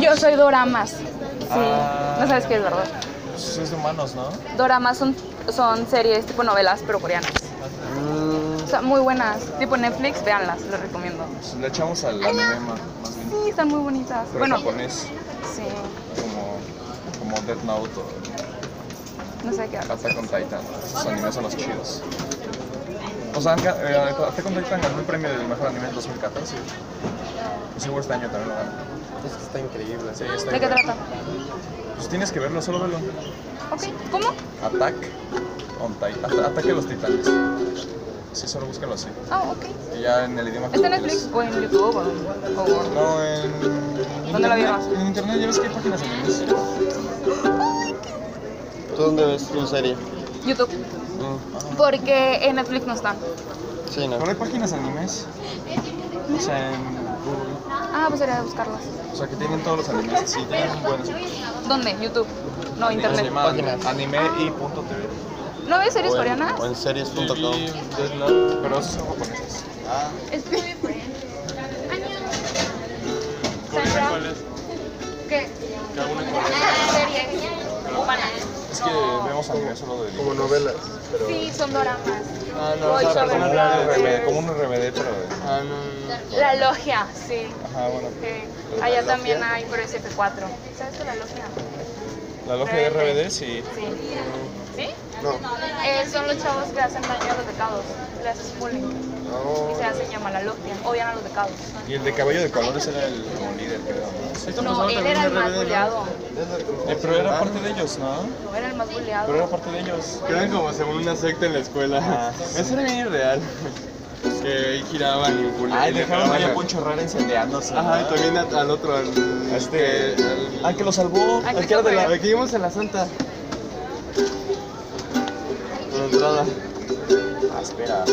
Yo soy Doramas. Sí. Ah. No sabes qué es, ¿verdad? Pues es de humanos, ¿no? Doramas son, son series tipo novelas, pero coreanas. Mm. O sea, muy buenas. Tipo Netflix, véanlas, les recomiendo. Pues le echamos al anime más bien. Sí, están muy bonitas. Pero bueno, japonés, sí. como, como Death Note o No sé qué hablas. Attack on Titan. Esos animes son los chidos. O sea, eh, Attack on Titan ganó el premio del mejor anime en 2014. Y seguro este año también lo gana. Es que está increíble. Sí, está ¿De qué increíble. trata? Pues tienes que verlo, solo verlo. Ok, ¿cómo? Attack on Titan. Ata- Ataque a los titanes. Sí, solo búscalo así. Ah, ok. Y ya en el idioma que ¿Está en. Netflix o en YouTube o, o- No, en. ¿Dónde lo vieron? En internet ya ves que hay páginas en inglés. ¿Tú dónde ves tu serie? YouTube? Mm, Porque en Netflix no está. Sí, no. Pero hay páginas animes. O sea, en. Ah, pues sería de buscarlas. O sea, que tienen todos los animes. Sí, tienen buenos. ¿Dónde? YouTube. No, Se internet. llama Páginas. anime y punto TV. ¿No ves series coreanas? O en series.com. Pero esos son japoneses. Es Sandra. ¿Qué? Serie humana. Es que vemos anime solo de Como novelas. Pero... Sí, son doramas. Ah, no, o sea, pero como un no. Ah, no, no. La logia, sí. Ajá, bueno. Sí. Allá también hay, pero es F4. ¿Sabes qué es la logia? La logia de RBD, sí. Sí. ¿Sí? No. Eh, son los chavos que hacen daño a los pecados. Le haces bullying. No. Y se hacen llamar la logia. Odian a los pecados. Y el de cabello de colores era el como líder, creo. No, él era el más bulleado. Eh, pero era parte de ellos, ¿no? No, era el más bulleado. Pero era parte de ellos. Quedan como según una secta en la escuela. Ah, sí. Eso era bien irreal. Que ahí giraban y bullying. Ay, dejaron ahí a Poncho Rara incendiándose. Ajá, y también a- al otro, al. A este. que- al- Ah, que lo salvó. El que era de la. Aquí vimos en la Santa. La entrada. Ah, espera.